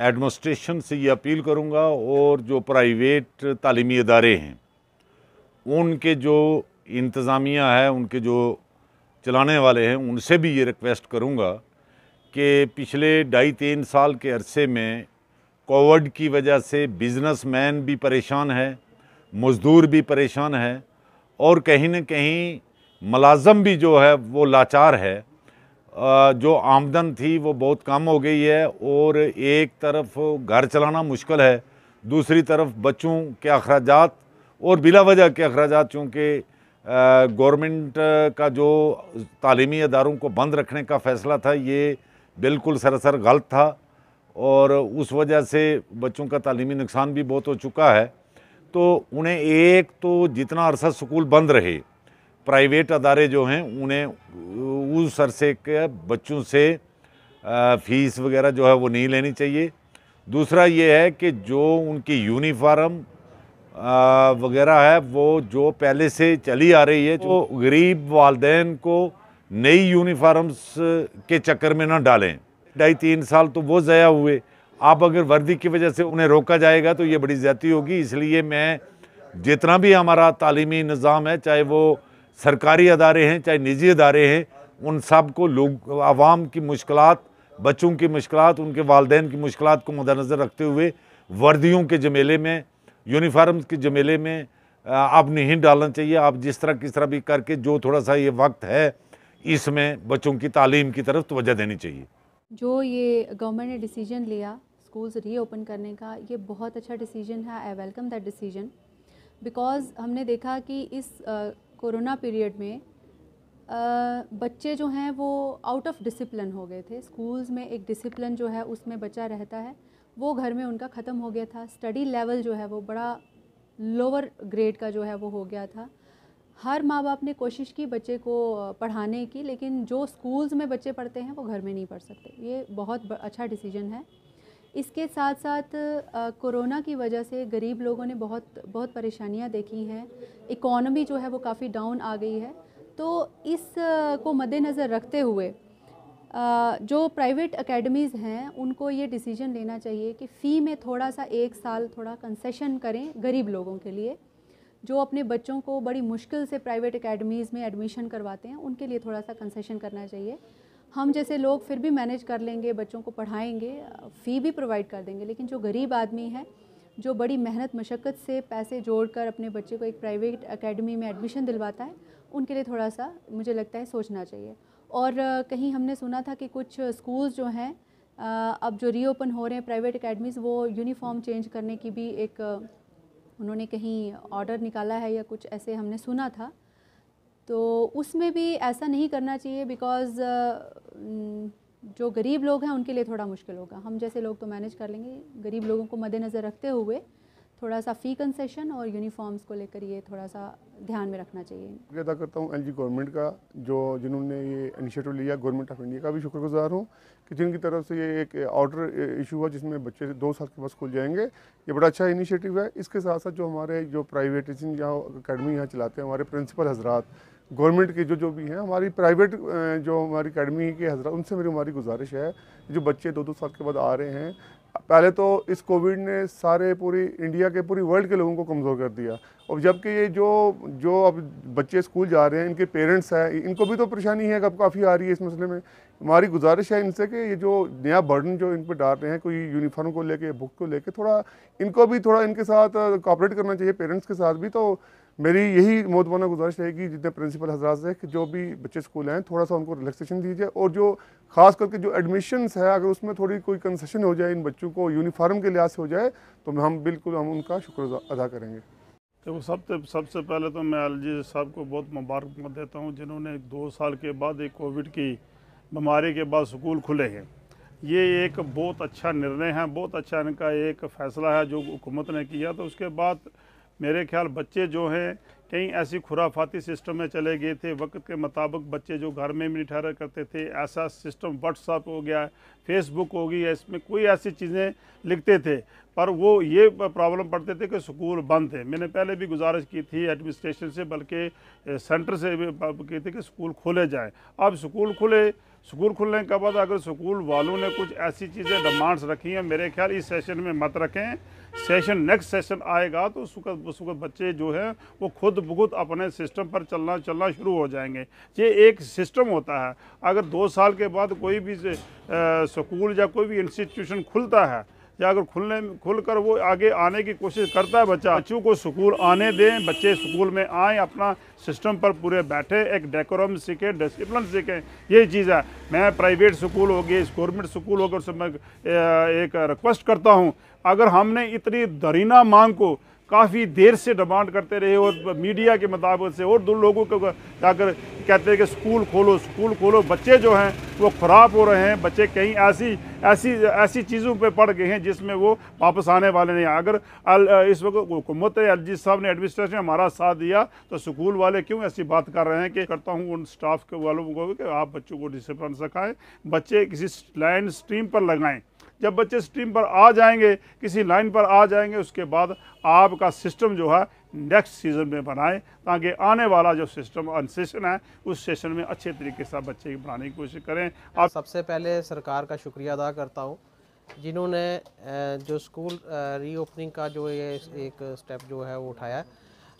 Administration से ये appeal करूँगा और जो प्राइवेट तालीमी इदारे हैं, उनके जो इंतज़ामिया है, उनके जो चलाने वाले हैं, उनसे भी ये रिक्वेस्ट करूँगा कि पिछले ढाई तीन साल के अरसे में कोविड की वजह से बिजनेसमैन भी परेशान है, मज़दूर भी परेशान है और कहीं न कहीं मुलाजम भी जो है वो लाचार है। जो आमदन थी वो बहुत कम हो गई है और एक तरफ़ घर चलाना मुश्किल है, दूसरी तरफ़ बच्चों के अखराज और बिला वजह के अखराज चूँकि गवर्नमेंट का जो तालीमी अदारों को बंद रखने का फ़ैसला था, ये बिल्कुल सरासर गलत था और उस वजह से बच्चों का तालीमी नुकसान भी बहुत हो चुका है। तो उन्हें एक तो जितना अरसा स्कूल बंद रहे प्राइवेट अदारे जो हैं, उन्हें उस अरसे के बच्चों से फ़ीस वगैरह जो है वो नहीं लेनी चाहिए। दूसरा ये है कि जो उनकी यूनिफार्म वगैरह है, वो जो पहले से चली आ रही है, जो गरीब वालदेन को नई यूनिफार्म्स के चक्कर में ना डालें। ढाई तीन साल तो वो ज़ाया हुए। आप अगर वर्दी की वजह से उन्हें रोका जाएगा तो ये बड़ी ज़्यादती होगी। इसलिए मैं, जितना भी हमारा तालीमी निज़ाम है, चाहे वो सरकारी अदारे हैं, चाहे निजी अदारे हैं, उन सबको लोग, आवाम की मुश्किल बच्चों की मुश्किल उनके वालदेन की मुश्किल को मद्दनज़र रखते हुए वर्दियों के जमेले में यूनिफार्म के जमेले में आप नहीं डालना चाहिए। आप जिस तरह, किस तरह भी करके जो थोड़ा सा ये वक्त है, इसमें बच्चों की तालीम की तरफ़ तवज्जो देनी चाहिए। जो ये गवर्नमेंट ने डिसीज़न लिया, स्कूल्स रीओपन करने का, ये बहुत अच्छा डिसीज़न है। I welcome that decision. Because हमने देखा कि इस कोरोना पीरियड में आ, बच्चे जो हैं वो आउट ऑफ़ डिसिप्लिन हो गए थे। स्कूल्स में एक डिसिप्लिन जो है उसमें बच्चा रहता है। वो घर में उनका ख़त्म हो गया था। स्टडी लेवल जो है वो बड़ा लोअर ग्रेड का जो है वो हो गया था। हर माँ बाप ने कोशिश की बच्चे को पढ़ाने की लेकिन जो स्कूल्स में बच्चे पढ़ते हैं वो घर में नहीं पढ़ सकते। ये बहुत अच्छा डिसीज़न है। इसके साथ साथ कोरोना की वजह से गरीब लोगों ने बहुत बहुत परेशानियाँ देखी हैं। इकॉनमी जो है वो काफ़ी डाउन आ गई है। तो इस को मद्देनज़र रखते हुए जो प्राइवेट अकेडमीज़ हैं, उनको ये डिसीज़न लेना चाहिए कि फ़ी में थोड़ा सा एक साल थोड़ा कंसेशन करें गरीब लोगों के लिए, जो अपने बच्चों को बड़ी मुश्किल से प्राइवेट अकेडमीज़ में एडमिशन करवाते हैं, उनके लिए थोड़ा सा कंसेशन करना चाहिए। हम जैसे लोग फिर भी मैनेज कर लेंगे, बच्चों को पढ़ाएँगे फ़ी भी प्रोवाइड कर देंगे, लेकिन जो गरीब आदमी है, जो बड़ी मेहनत, मशक्क़त से पैसे जोड़कर अपने बच्चे को एक प्राइवेट अकेडमी में एडमिशन दिलवाता है, उनके लिए थोड़ा सा मुझे लगता है सोचना चाहिए। और, कहीं हमने सुना था कि कुछ स्कूल्स जो हैं अब जो रीओपन हो रहे हैं प्राइवेट अकेडमीज़ वो यूनिफॉर्म चेंज करने की भी एक, उन्होंने कहीं ऑर्डर निकाला है या कुछ ऐसे हमने सुना था। तो उसमें भी ऐसा नहीं करना चाहिए बिकॉज़ जो गरीब लोग हैं, उनके लिए थोड़ा मुश्किल होगा। हम जैसे लोग तो मैनेज कर लेंगे। गरीब लोगों को मद्देनज़र रखते हुए थोड़ा सा फ़ी कंसेशन और यूनिफॉर्म्स को लेकर ये थोड़ा सा ध्यान में रखना चाहिए। अदा करता हूँ एल गवर्नमेंट का, जो जिन्होंने ये इनिशिएटिव लिया गवर्नमेंट ऑफ़ इंडिया का भी शुक्रगुजार हूँ कि जिनकी तरफ़ से ये एक ऑर्डर इशू हुआ जिसमें बच्चे दो साल के बाद स्कूल जाएँगे। ये बड़ा अच्छा इनिशिएटिव है। इसके साथ साथ जो हमारे जो प्राइवेट यहाँ अकेडमी यहाँ चलाते हैं, हमारे प्रिंसिपल हजरात गवर्नमेंट के जो जो भी हैं, हमारी प्राइवेट जो हमारी अकेडमी के हजरा, उनसे मेरी हमारी गुजारिश है जो बच्चे दो दो साल के बाद आ रहे हैं, पहले तो इस कोविड ने सारे पूरी इंडिया के, पूरी वर्ल्ड के लोगों को कमज़ोर कर दिया। और जबकि ये जो जो अब बच्चे स्कूल जा रहे हैं, इनके पेरेंट्स हैं इनको भी तो परेशानी है कब काफ़ी आ रही है इस मसले में। हमारी गुजारिश है इनसे कि ये जो नया बर्डन जो इन पर डाल रहे हैं, कोई यूनिफॉर्म को लेके बुक को लेके, थोड़ा इनको भी थोड़ा इनके साथ कॉपरेट करना चाहिए पेरेंट्स के साथ भी तो मेरी यही मोतबाना गुजारिश रहेगी जितने प्रिंसिपल हजरात से कि जो भी बच्चे स्कूल हैं थोड़ा सा उनको रिलैक्सेशन दीजिए और जो खास करके जो एडमिशन्स है, अगर उसमें थोड़ी कोई कंसेशन हो जाए इन बच्चों को यूनिफॉर्म के लिहाज से हो जाए तो हम बिल्कुल हम उनका शुक्र अदा करेंगे। देखो, सबसे सबसे पहले तो मैं एल साहब को बहुत मुबारकबाद देता हूँ, जिन्होंने दो साल के बाद एक कोविड की बीमारी के बाद स्कूल खुले हैं। ये एक बहुत अच्छा निर्णय है, बहुत अच्छा इनका एक फ़ैसला है जो हुकूमत ने किया। तो उसके बाद मेरे ख्याल बच्चे जो हैं कहीं ऐसी खुराफाती सिस्टम में चले गए थे। वक्त के मुताबिक बच्चे जो घर में भी ठहरा करते थे, ऐसा सिस्टम व्हाट्सअप हो गया फेसबुक हो गई, इसमें कोई ऐसी चीज़ें लिखते थे। पर वो ये प्रॉब्लम पड़ते थे कि स्कूल बंद थे। मैंने पहले भी गुजारिश की थी एडमिनिस्ट्रेशन से, बल्कि सेंटर से भी की थी कि स्कूल खोले जाएँ। अब स्कूल खुले स्कूल खुलने के बाद अगर स्कूल वालों ने कुछ ऐसी चीज़ें डिमांड्स रखी हैं, मेरे ख्याल इस सेशन में मत रखें। सेशन नेक्स्ट सेशन आएगा तो सुखद सुखद बच्चे जो हैं, वो खुद बुखुद अपने सिस्टम पर चलना चलना शुरू हो जाएँगे। ये एक सिस्टम होता है। अगर दो साल के बाद कोई भी स्कूल या कोई भी इंस्टीट्यूशन खुलता है या अगर खुलने, खुलकर वो आगे आने की कोशिश करता है बच्चा, बच्चों को स्कूल आने दें, बच्चे स्कूल में आए, अपना सिस्टम पर पूरे बैठे, एक डेकोरम सीखें डिसिप्लिन सीखें, ये चीज़ है। मैं प्राइवेट स्कूल हो गए गवर्नमेंट स्कूल होकर मैं एक रिक्वेस्ट करता हूँ अगर हमने इतनी दरीना मांग को काफ़ी देर से डिमांड करते रहे और मीडिया के मुताबिक से और दो लोगों को जाकर कहते हैं कि स्कूल खोलो स्कूल खोलो बच्चे जो हैं वो ख़राब हो रहे हैं बच्चे कहीं ऐसी ऐसी ऐसी चीज़ों पे पड़ गए हैं जिसमें वो वापस आने वाले नहीं अगर अल, इस वक्त हुकूमत अजीत साहब ने एडमिनिस्ट्रेशन हमारा साथ दिया तो स्कूल वाले क्यों ऐसी बात कर रहे हैं कि करता हूँ उन स्टाफ के वालों को कि आप बच्चों को डिसिप्लिन सिखाएँ बच्चे किसी लाइन स्ट्रीम पर लगाएँ। जब बच्चे स्ट्रीम पर आ जाएँगे, किसी लाइन पर आ जाएँगे, उसके बाद आपका सिस्टम जो है नेक्स्ट सीज़न में बनाएँ, ताकि आने वाला जो सिस्टम सेशन है, उस सेशन में अच्छे तरीके से बच्चे बनाने की कोशिश करें। आप सबसे पहले सरकार का शुक्रिया अदा करता हूँ, जिन्होंने जो स्कूल रीओपनिंग का जो ये एक स्टेप जो है वो उठाया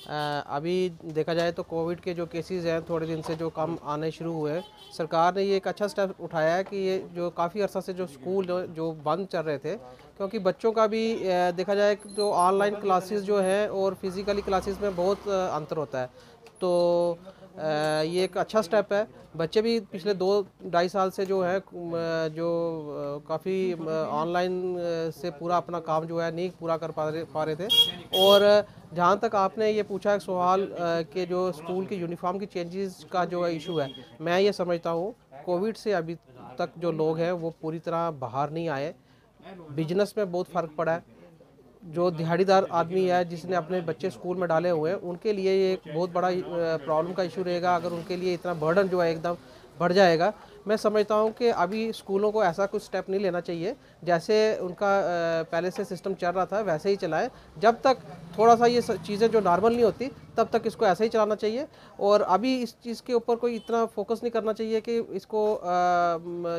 अभी देखा जाए तो कोविड के जो केसेस हैं, थोड़े दिन से जो कम आने शुरू हुए हैं। सरकार ने ये एक अच्छा स्टेप उठाया है कि ये जो काफ़ी अर्सा से जो स्कूल जो बंद चल रहे थे, क्योंकि बच्चों का भी देखा जाए तो ऑनलाइन क्लासेस जो हैं और फिज़िकली क्लासेस में बहुत अंतर होता है। तो ये एक अच्छा स्टेप है। बच्चे भी पिछले दो, ढाई साल से जो है जो काफ़ी ऑनलाइन से पूरा अपना काम जो है, नहीं पूरा कर पा रहे पा रहे थे। और जहाँ तक आपने ये पूछा एक सवाल कि जो स्कूल की यूनिफॉर्म की चेंजेस का जो है इशू है, मैं ये समझता हूँ कोविड से अभी तक जो लोग हैं, वो पूरी तरह बाहर नहीं आए। बिज़नेस में बहुत फ़र्क पड़ा है। जो दिहाड़ीदार आदमी है, जिसने अपने बच्चे स्कूल में डाले हुए हैं, उनके लिए ये एक बहुत बड़ा प्रॉब्लम का इशू रहेगा। अगर उनके लिए इतना बर्डन जो है एकदम बढ़ जाएगा मैं समझता हूँ कि अभी स्कूलों को ऐसा कुछ स्टेप नहीं लेना चाहिए। जैसे उनका पहले से सिस्टम चल रहा था, वैसे ही चलाए। जब तक थोड़ा सा ये चीज़ें जो नॉर्मल नहीं होती, तब तक इसको ऐसे ही चलाना चाहिए। और अभी इस चीज़ के ऊपर कोई इतना फोकस नहीं करना चाहिए कि इसको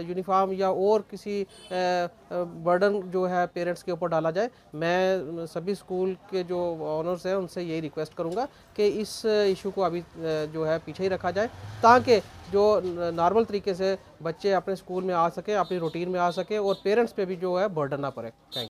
यूनिफॉर्म या और किसी बर्डन जो है पेरेंट्स के ऊपर डाला जाए। मैं सभी स्कूल के जो ऑनर्स हैं, उनसे यही रिक्वेस्ट करूँगा कि इस इशू को अभी जो है पीछे ही रखा जाए। ताकि जो नॉर्मल तरीके से बच्चे अपने स्कूल में आ सके, अपनी रूटीन में आ सके और पेरेंट्स पे भी जो है बर्डन ना पड़े। थैंक